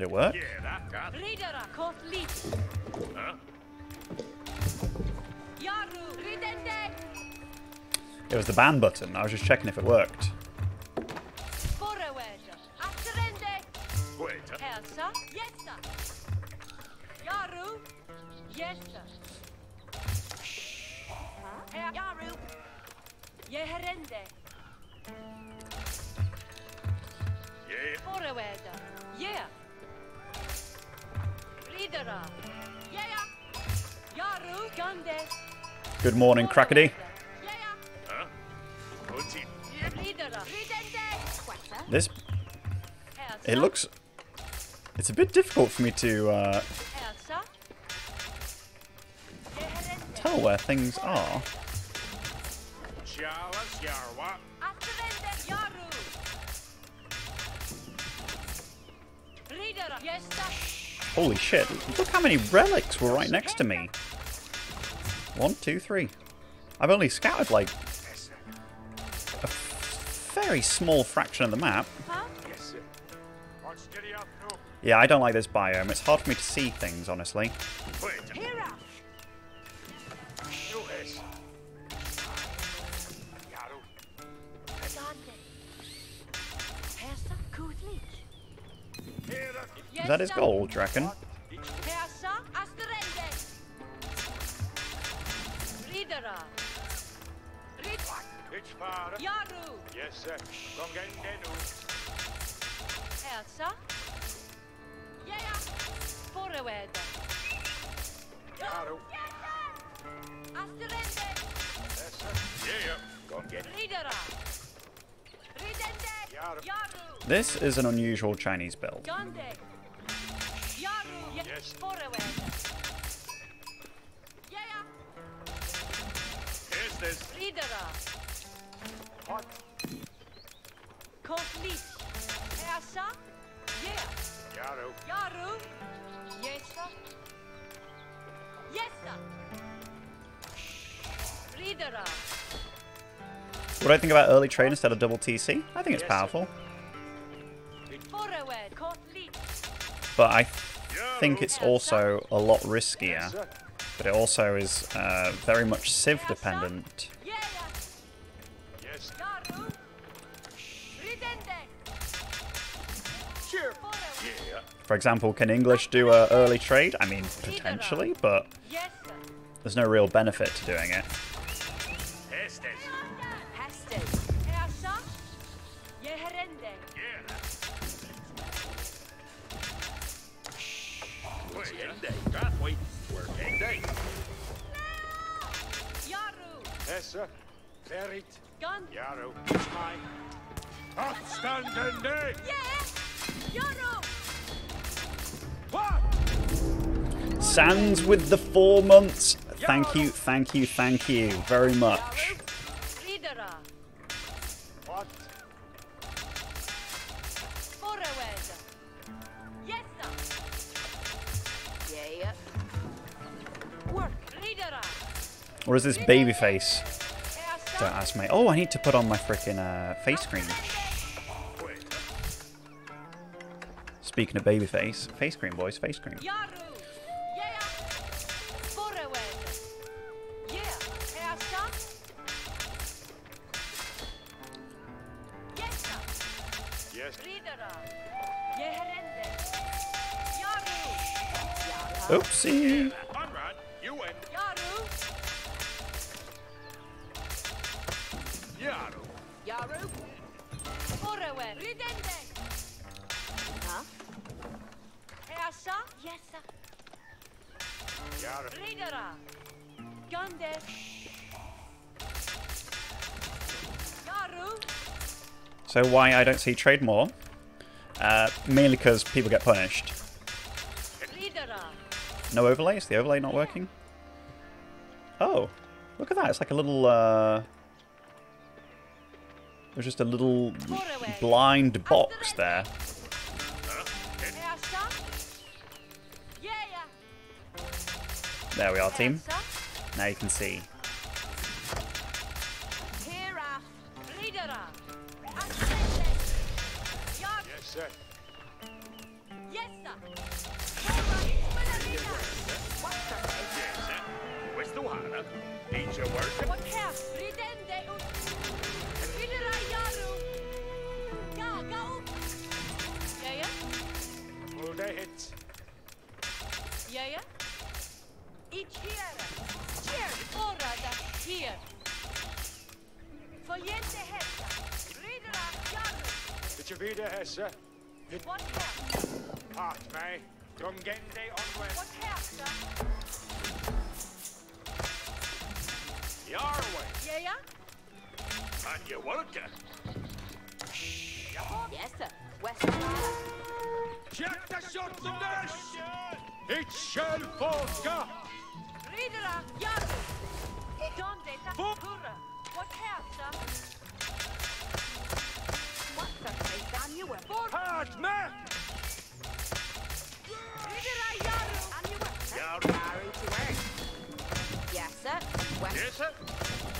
Did it work? Ridera, kort lit. Yaru, ridende. It was the ban button. I was just checking if it worked. Foreweda, Good morning, Crackety. Yeah. Ridera, ridende. This it looks. It's a bit difficult for me to uh, tell where things are. Aftervende, Yaru. Ridera, yessa. Holy shit! Look how many relics were right next to me. One, two, three. I've only scouted like a very small fraction of the map. Yeah, I don't like this biome. It's hard for me to see things, honestly. Is that his goal, do you reckon? Hesa, asterende. Ridera. Rid. Yaru. Elsa. Yeah. Foreweda. Ridera. Ridende. Yaru. This is an unusual Chinese build. Gande. Yaru. Yes. Foreweda. Yeah. Ridera. Kotlit. Esa. Yeah. Yaru. Yesa. Yesa. Ridera. What do I think about early trade instead of double TC? I think it's powerful, Forewed. Kotlit. but I think it's also a lot riskier. But it also is uh, very much Civ dependent. For example, can English do a early trade? I mean, potentially, but there's no real benefit to doing it. Yaru. Gande. Outstanding day! Yeah. Yaru. Sands with the four months. Thank you, thank you, thank you very much. Ridera. What? Forewed. Yes. Yeah. Work. Ridera. Or is this baby face? Esa. Don't ask me. Oh, I need to put on my freaking uh, face cream. Speaking of baby face, face cream, boys, face cream. Yaru. Yaru. Ridera. Gande. So why I don't see trade more? Uh, mainly because people get punished. No overlay? Is the overlay not working? Oh, look at that. It's like a little, uh... There's just a little blind box there. There we are, team. Now you can see. Did you read the hessa? What half? Part, me. Gungende onward. What half, sir? Your way. Ja, ja. And you work. Yes, sir. West. Check the shots of this! It shall forska! Ridera Yaru. Donde hurra. What half, sir? Yes, sir. West. Yes, sir.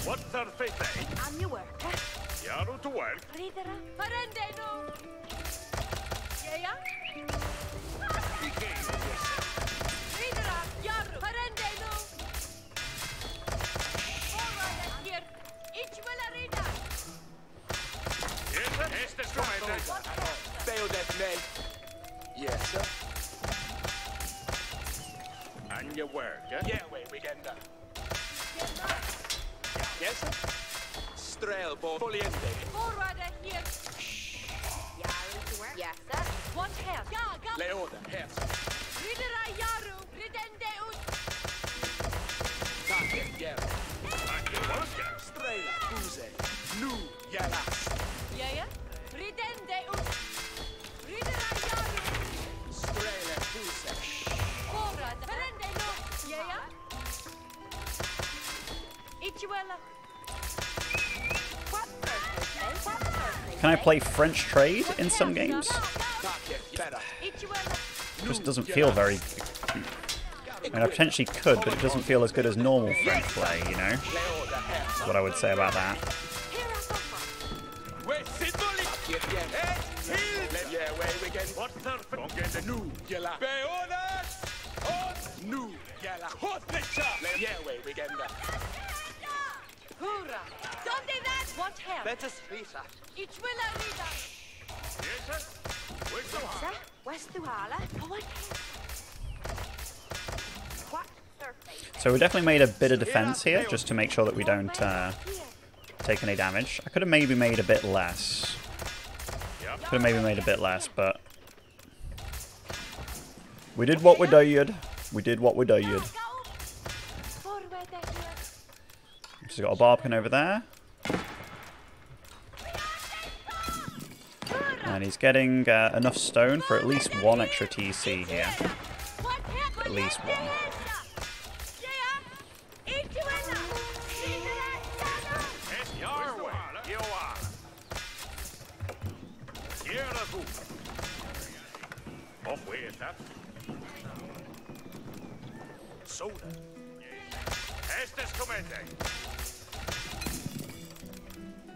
What surface eh? On you were. Yaru to work. Ridera. Parende no. Ja, ja. Begin, yes, sir. Ridera Yaru. Yes, sir. Este strumento. What half, sir? Failed at me. Yes, sir. And you work, eh? Yeah, wait, we get that. Yes, sir. Strelbo Foliente. Forward here. Can I play French trade in some games? A... Just doesn't feel very. I mean, I potentially could, but it doesn't feel as good as normal French play. You know, that's what I would say about that. So we definitely made a bit of defense here, just to make sure that we don't uh, take any damage. I could have maybe made a bit less. Could have maybe made a bit less, but we did what we did. We did what we did. Just got a barbican over there, and he's getting uh, enough stone for at least one extra TC here. At least one. Soda. Estes comete.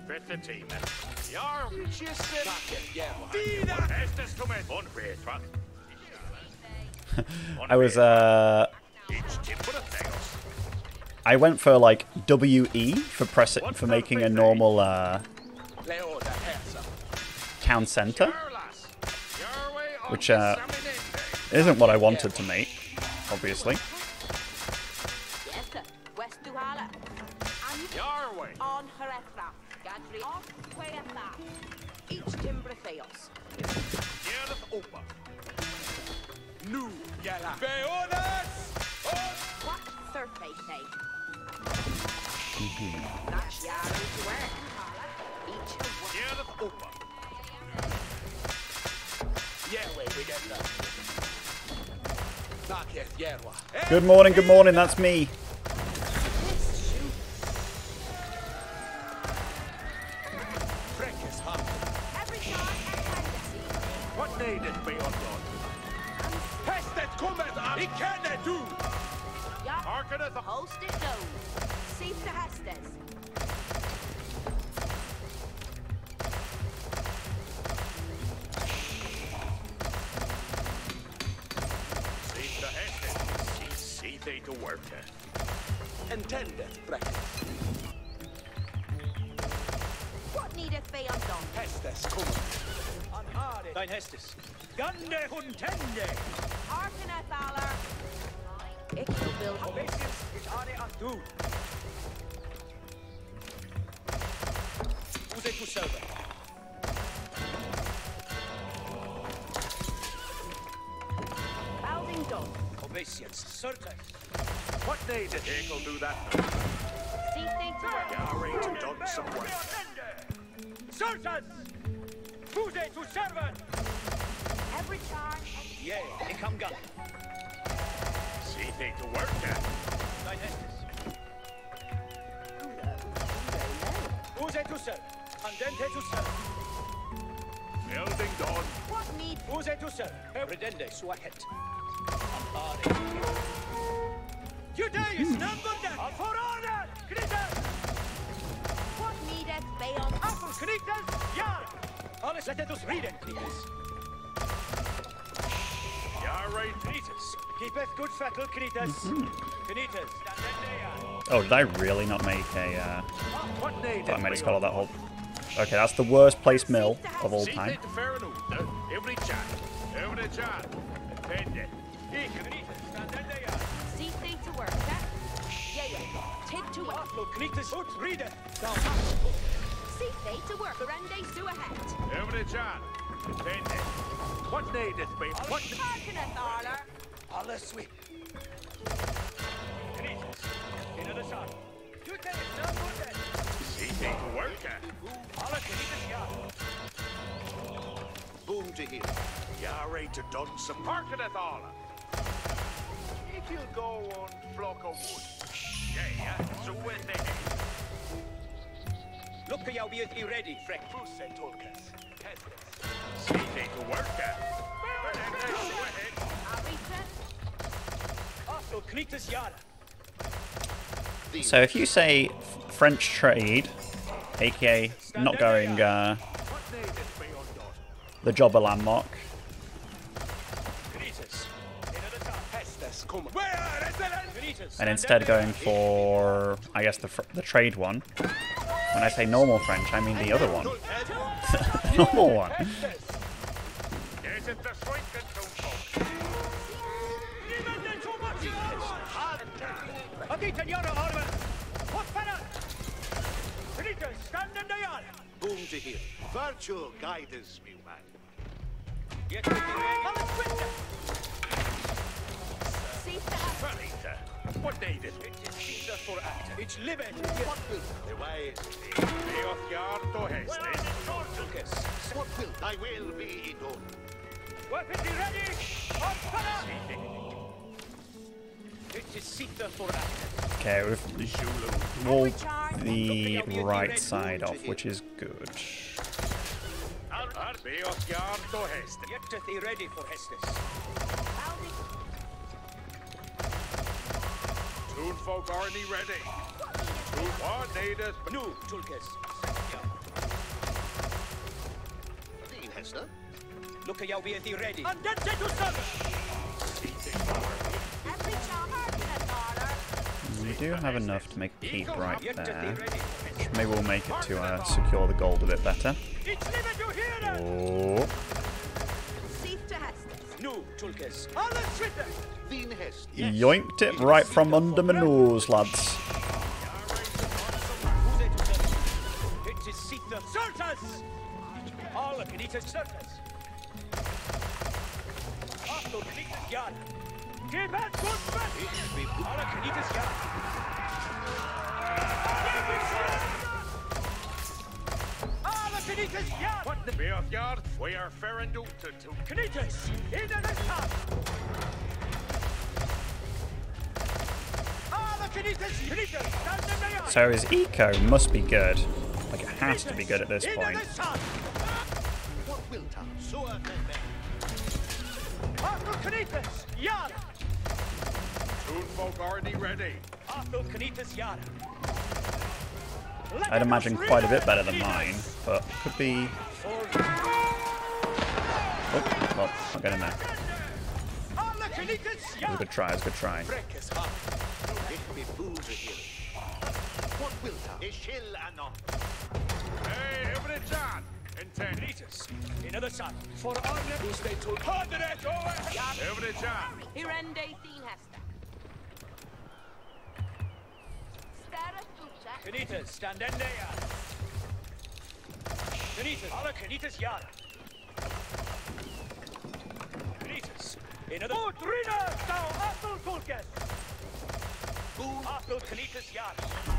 With the team. Your Target, yeah. Estes comete. On with what? I was uh, Each tip with a tails. I went for like WE for press it for making a normal uh, town center. Your lass. Your way on Which, uh, Isn't what I wanted to make, obviously. Beonas. What surface say? That's Yaru to work. Each to work. Here the opa. yeah, wait, we get that. Target, yeah. Hey, Good morning, good morning, that's me. Yea, ik am gun. See thee to work. Eh? Dein Hestes. Use tu server. Andente tu server. Building done. What need Use tu server. Redende sua het. Anhare. Judaeus number that. For honor. Krita. what needeth be undone? Apel Kritas. Ja. Alles let us read it, Kritas. Yarry. Kritas. Keepeth good fettle, Kritas. Kritas. Oh, did I really not make a... Uh, What needeth? I made a be spell of that undone? whole... Okay, that's the worst placed mill of all time. thee to fair enough. Every chat. Every chat. Attended. ja. Kritas. Standende ja. See to work. That. Yeah, yeah. Take to it. Apel Kritas. Ut read it. Down. See they to work. Rende sue ahead. Every chat. Attended. What needeth be? What? Hearkeneth Aller. Alles sweet. Kritas. In the sun. Judaeus number that. See thee to work. Alle Kritas ja. Boom to here. Yarry to done some parkineth all. If you'll go on flock of wood. Yeah, so with the Look, jag blir ready, Freck. Fusse tolkas. See to work. Ja. So if you say French trade, aka not going uh, the jobber landmark, and instead going for, I guess, the, the trade one. When I say normal French, I mean the other one. normal one. To here. Virtue guides me, man. Get ready. Alles quitte. See that. Furniture. What needeth? It is Caesar for act. It's livid. What will the wise Be off yard to hasty. Lucas. What will thy will be done? Weapons be ready. On Okay, we've walled the right side off, which is good. I'll be off yard to hasty. Get thee ready for Hestes. Balding. Soon folk already ready. Soon what needeth? Nu, Tulkes. Dean Hester? Look, jag be thee ready. And then to We do have enough to make a keep right there. ready for Hestes. Maybe we'll make it to uh, secure the gold a bit better. It's livid you hear that? Oh, See to Hestes. Nu, Tulkes. Alles switter. Dean Hester? yoinked it right from under my nose, lads. Eco must be good. Like it has to be good at this point. I'd imagine quite a bit better than mine, but could be. Oh, well, I'll get in there. It was a good try, it was a good try. What will thou? Ich chill anon. Hey, every John. Intent. Knites. Another son. For honor. Who's they to? Hundred over. Every John. Hirende Thien Hester. Stara Fucha. Knites. Standende ja. Knites. Alle Knites Another. Oh, Trina. Thou Apple Kulkes. Boom. Apple Knites ja.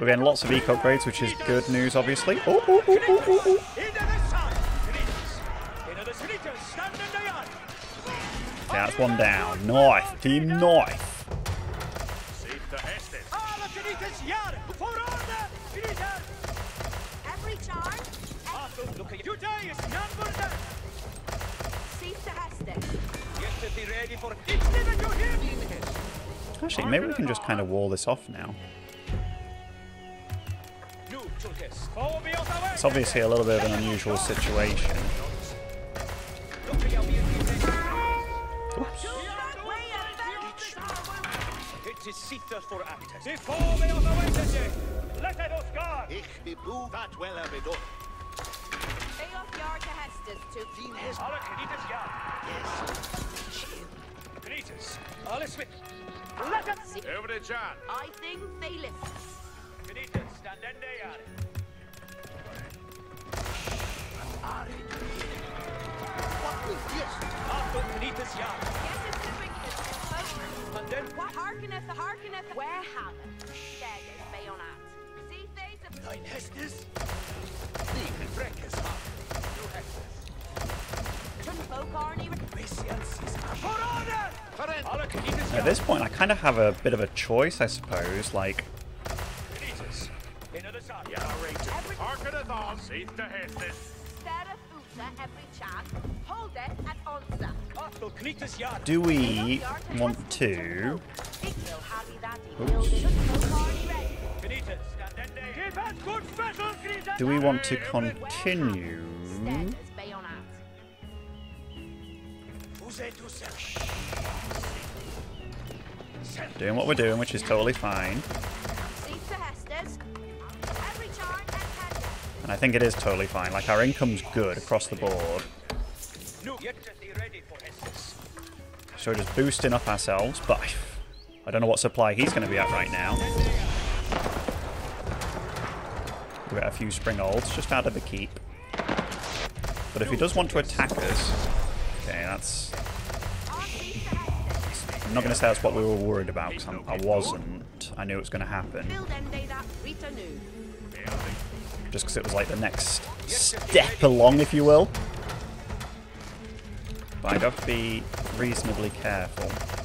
We're getting lots of eco upgrades, which is good news, obviously. Oh, oh, oh, oh, oh, oh. Into the sun. Knites. Another Knites. Standende ja. Okay, that's one down. Knife, team knife. Save the Estes. Alle Knites ja. For honor. Knites. Every charm. Apple. Look at you. Today is number nine. Cease to Hester. Get to be ready for each you hear me. Actually, maybe we can just kind of wall this off now. Nu, Chulkes. Follow me out the way. It's obviously a little bit of an unusual situation. Look at you, me and me. Oops. Knites. Alle Smith. Let us see. Every John. I think they listen. Knites. Standende ja. What will this? Apple Knites ja. Get us to Swinkin. And then What hearkeneth the where have Dead is Bayonat. See face of Nine Hestes? Thien Freckes hart. Nu Hestes. Tun Fokarni. Messias for honor. Alle Knites ja. At this point, I kind of have a bit of a choice, I suppose. Like, Knites. Another side. Yeah, right. Harkeneth on. Save the Estes. Stara Fucha every chance. Hold it at onsa. Apple Knites ja. do we want to... Igno Harry that he will. Tun Fokarni ready. Knites. Standende. Give us good vessel, Knites. Do we want to continue? Doing what we're doing, which is totally fine. And I think it is totally fine. Like, our income's good across the board. So we're just boosting up ourselves, but I don't know what supply he's going to be at right now. We've got a few springalds just out of the keep. But if he does want to attack us, okay, that's. I'm not going to say that's what we were worried about because I wasn't. I knew it was going to happen. Build ende that Rita new. Just because it was like the next step along, if you will. But I'd have to be reasonably careful.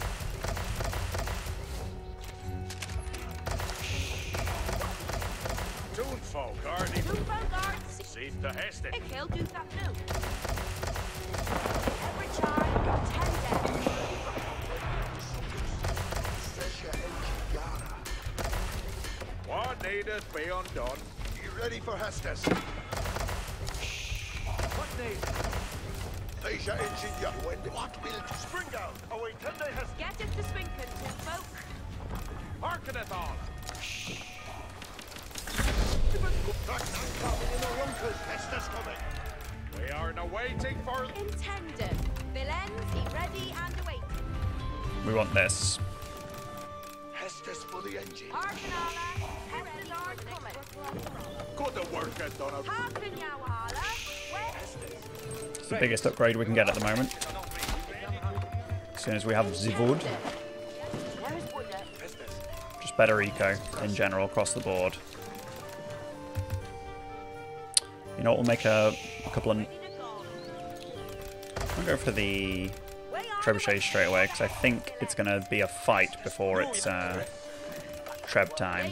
Down? Oh wait, ten day Hestes. Get it to Swinkin to folk. Harkeneth on. coming in a rumpus. Hestes coming. We are now waiting for Intended. Villains, be ready and awaiting. We want this. Hestes for the engine. Arkanala, Hesters aren't coming. good work get done. of- Harkin Yawahala, where It's the biggest upgrade we can get at the moment. As soon as we have Buddha? just better eco in general across the board. You know what, we'll make a, a couple of... I'll go for the trebuchet straight away, because I think it's going to be a fight before it's uh, treb time.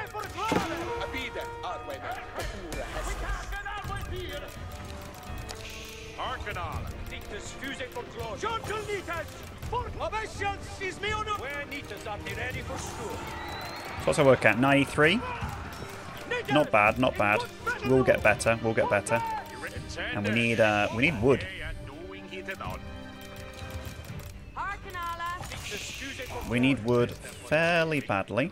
Abide, Arwena, Pura Hestus. hearken on. Nitus, fuse for glory! Gentle Nitus! For obedience is me honor! Where Nitus, are you ready for school? So what's I work at? 93? Not bad, not bad. We'll get better, we'll get better. And we need, uh, we need wood. Yeah, doing it on. Hearken, Allah. Nitus, fuse for We need wood fairly badly.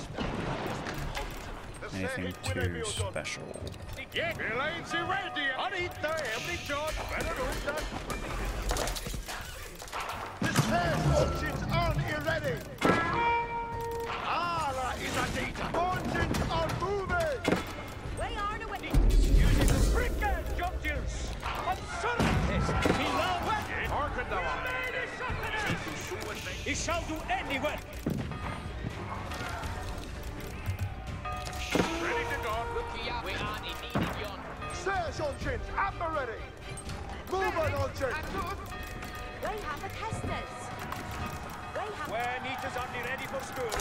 anything too special. Yeah, Elaine's ready. Anita, every Stairs engines at the ready. Move on, engines. Way have a testis. Way have Where Nitus are you ready for school?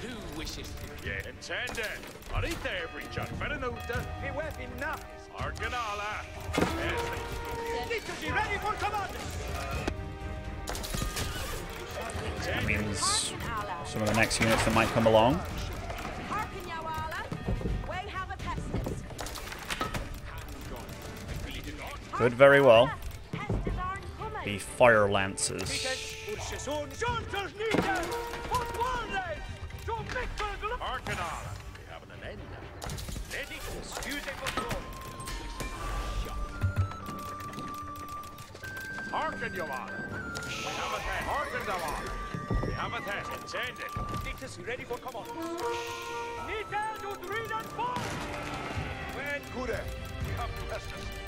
Who wishes? Yeah, intended. Anita, every job. Better note that. He went enough. Hearken alla. Yes. Nitus, you ready for command? That means some of the next units that might come along. Could very well be fire lancers. To Mikkel Hearken alla. We have. A test. We have test. Ready for command? Nitus, ut read and fall. When Kure, we have to Hestus. I'll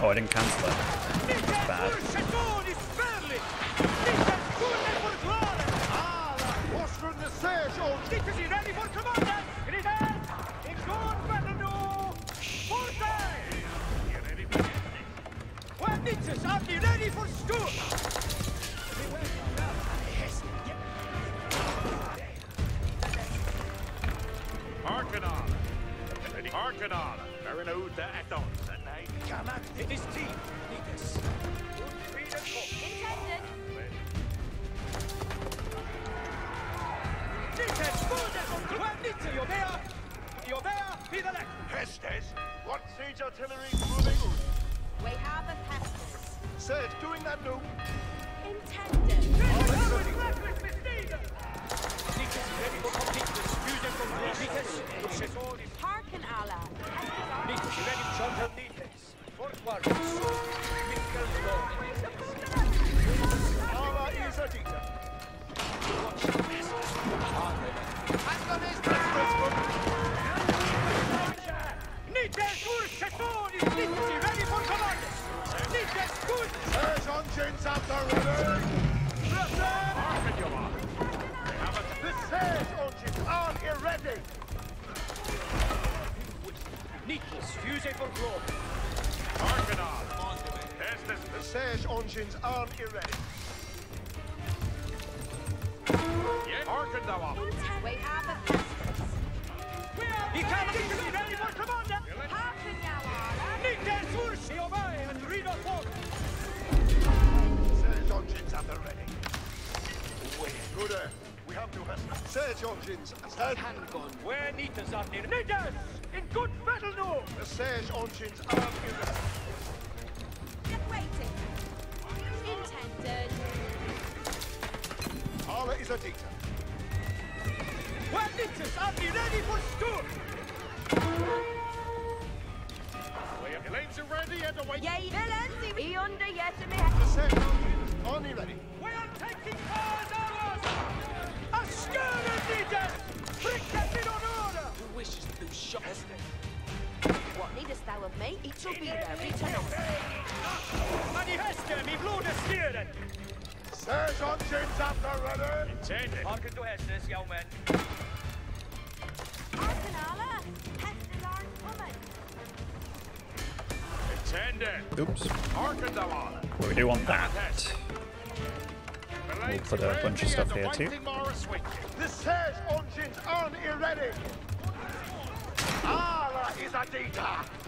Oh, I didn't cancel it. That's bad. Ursason You ready for school? Note that at dawn. Handgun. Where Nita's are near. Nites in good battle no. The siege engines are here. Get waiting. Intended. Arla is a dita. Where Nites are near ready for storm. The lanes ready and away. Yea, villains, he under yet me. The siege engines are here ready. Manifeste mi blodet er styren! Siege engines at the ready. Intended. Harken to Hestes, young men. Hearken, Arla. Pestil aren't coming. Intended. Oops. Hearken thou all. We do want that. The lanes put a bunch of stuff here too. awaiting Morris Wing. The siege engines are ready. Arla is a dita.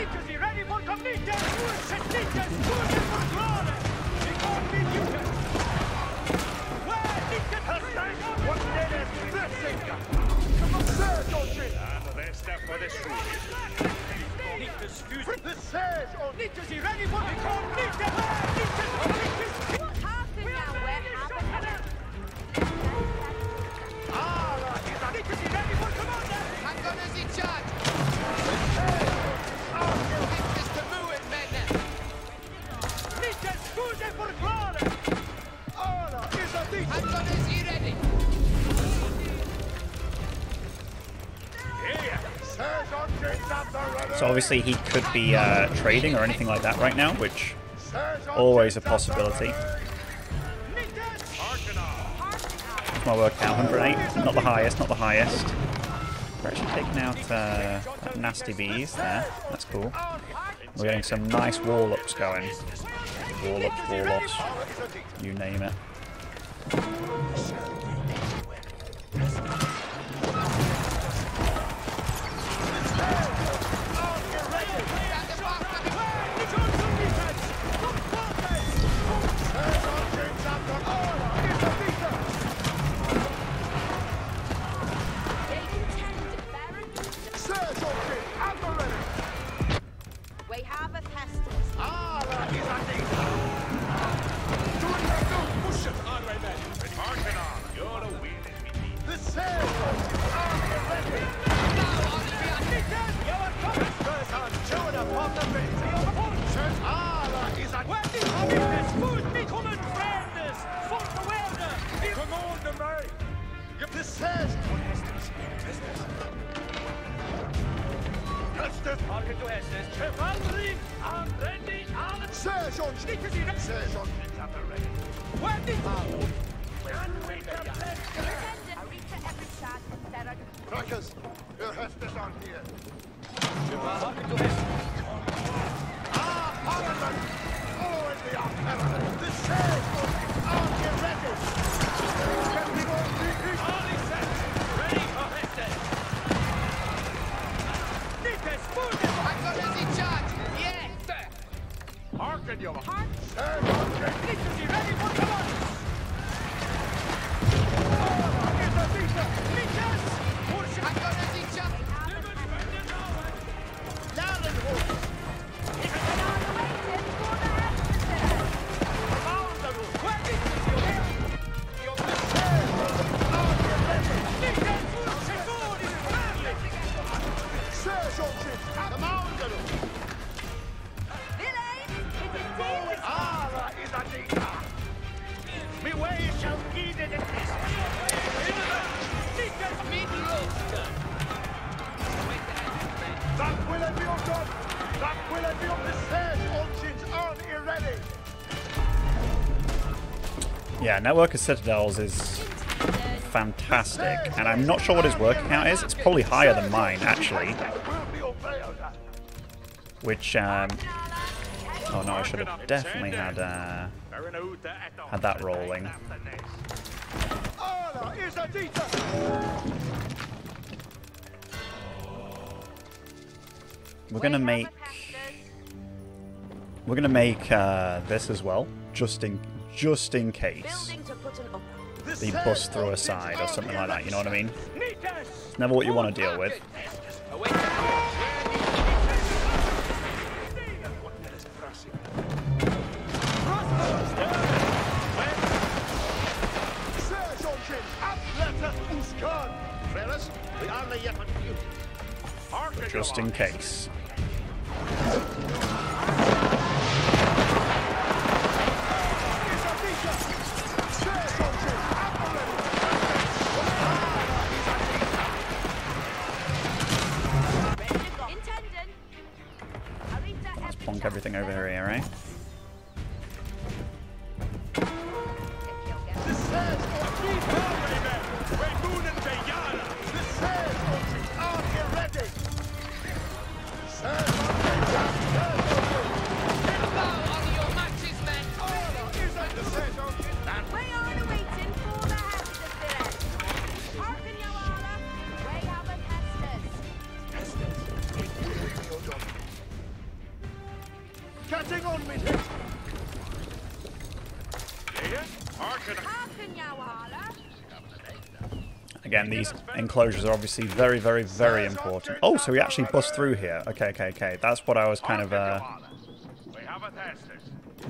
Nites, ready for come Nites, good for glory! Before me, Nites! Where are staying on What did it? Blessing. Siege engines. And they step for this route. Nites fuse. The. Nites, you ready for me? So obviously he could be uh, trading or anything like that right now, which always a possibility. all. my work out 108. Not the highest, not the highest. We're actually taking out uh, nasty bees there. That's cool. We're getting some nice wall ups going. Wall ups, wall ups, Arla is a dita. you name it. Your Hestes on here. Harken to Hestes, Ah, Parliament! Always the Artillery! The siege engines are here ready. Can we go deep? Arlie set, ready for Hestes. Nites, move it, in charge. Yes. Hearken, you are. Siege engines. Network of Citadels is fantastic, and I'm not sure what his working count is. It's probably higher than mine, actually. Which, um, oh no, I should have definitely had uh, had that rolling. We're gonna make we're gonna make uh, this as well, just in just in case Building to put they bust through a side or something like that. You know what I mean? It's never what you want to deal with. siege engine. Atleta Uskan. Fellas, we are yet on duty. But just in case. Again, these enclosures are obviously very, very, very important. Oh, so we actually bust through here. Okay, okay, okay. That's what I was kind of uh,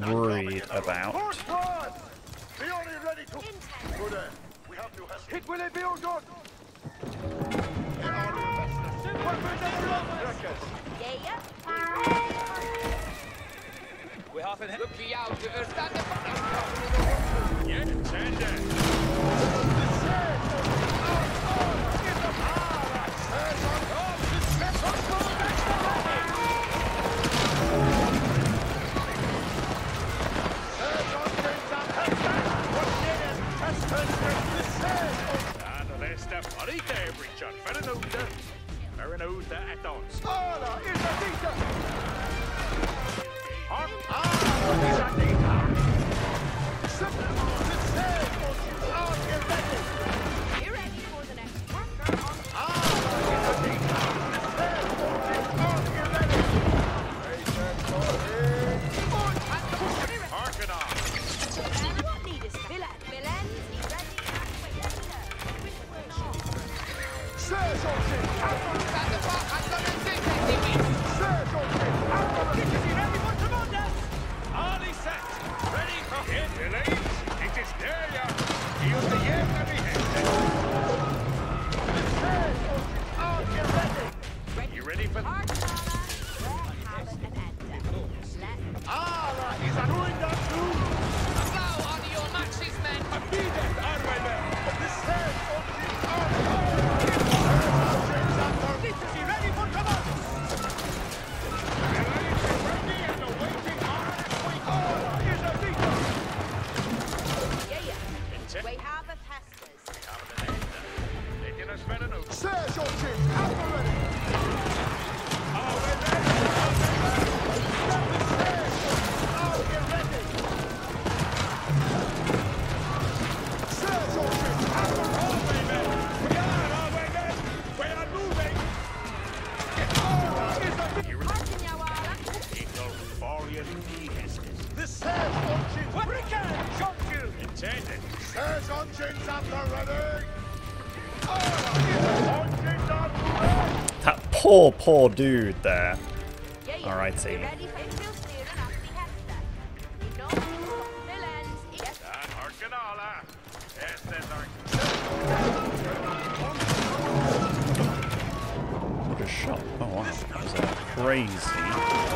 worried about. Marita Richard. Verenouta. Verenouta at ons. Ala is a Dieter. Hark. Ala is a Dieter. Simple. The siege engine are you ready? Be ready steering at the Hester. You know, villains. Yes. And harken alla. Estes are What a shot. Oh wow. That was uh, crazy.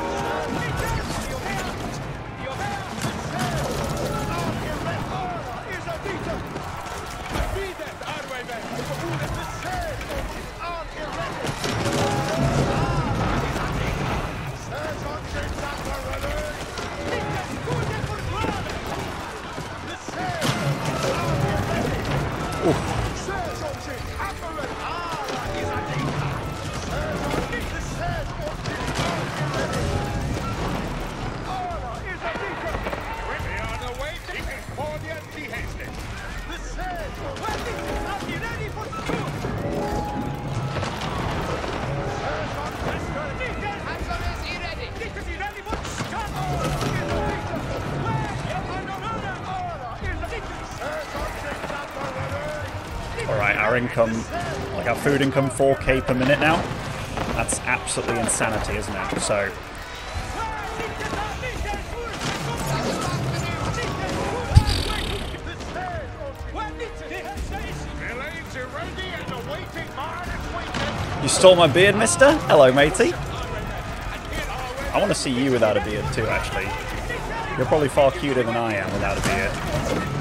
Our income, like our food income, 4k per minute now. That's absolutely insanity, isn't it? So, you stole my beard, mister? Hello, matey. I want to see you without a beard too, actually. You're probably far cuter than I am without a beard.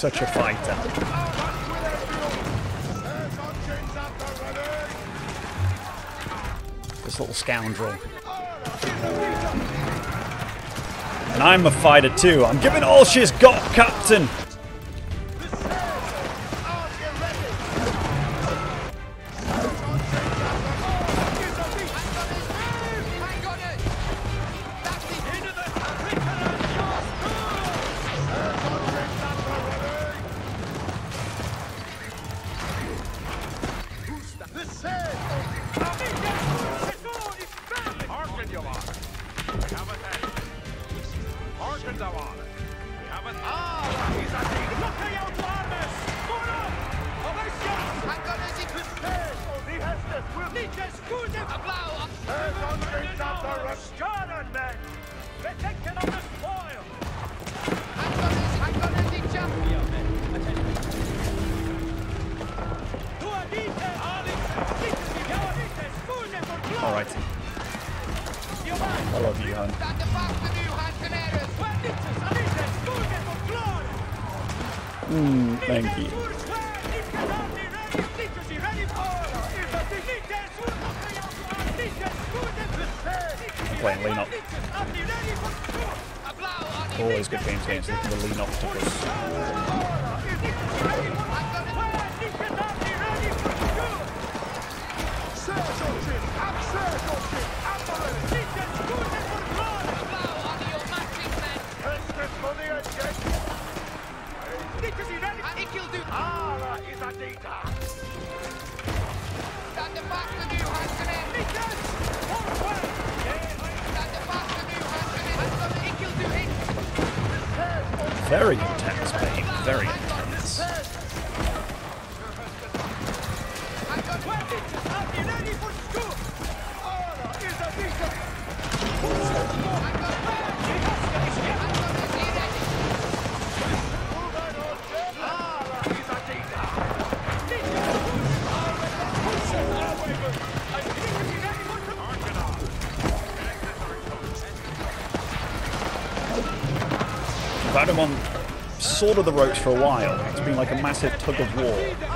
Such a fighter. This little scoundrel. And I'm a fighter too. I'm giving all she's got, Captain. Sort of the ropes for a while. It's been like a massive tug of war.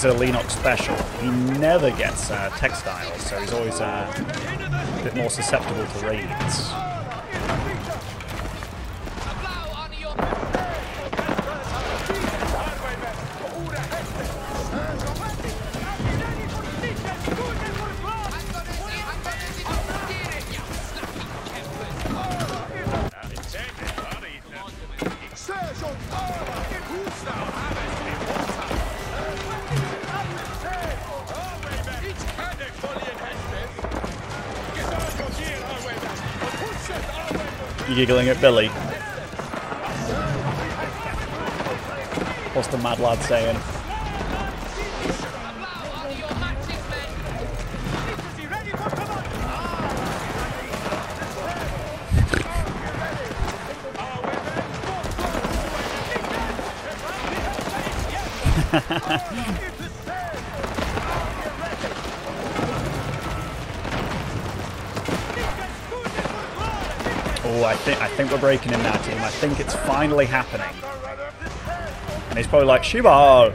Is a Leenock special. He never gets uh, textiles, so he's always uh, a bit more susceptible to raids. Giggling at Billy? What's the mad lad saying? I think I think we're breaking in now, team. I think it's finally happening. And he's probably like, Shiba!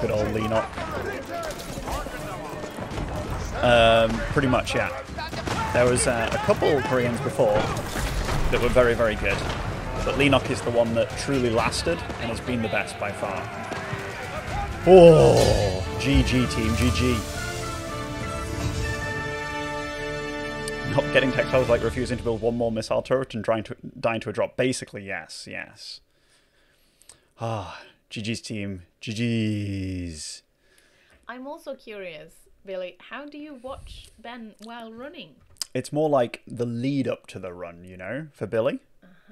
Good old Leenock. Um, pretty much, yeah. There was uh, a couple Koreans before that were very, very good. But Leenock is the one that truly lasted and has been the best by far. Oh, GG team, GG. Getting textiles like refusing to build one more missile turret and trying to dying to a drop. Basically, yes, yes. Ah, GG's team, GG's. I'm also curious, Billy. How do you watch Ben while running? It's more like the lead up to the run, you know, for Billy.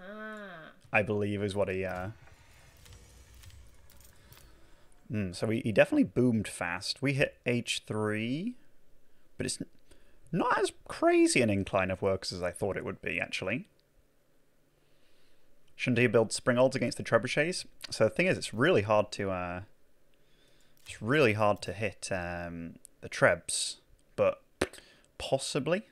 Ah, I believe is what he. Uh... Mm, so he, he definitely boomed fast. We hit H3, but it's not as crazy an incline of works as I thought it would be, actually. Shouldn't he build springalds against the trebuchets? So the thing is, it's really hard to. Uh, it's really hard to hit um, the trebs, but possibly.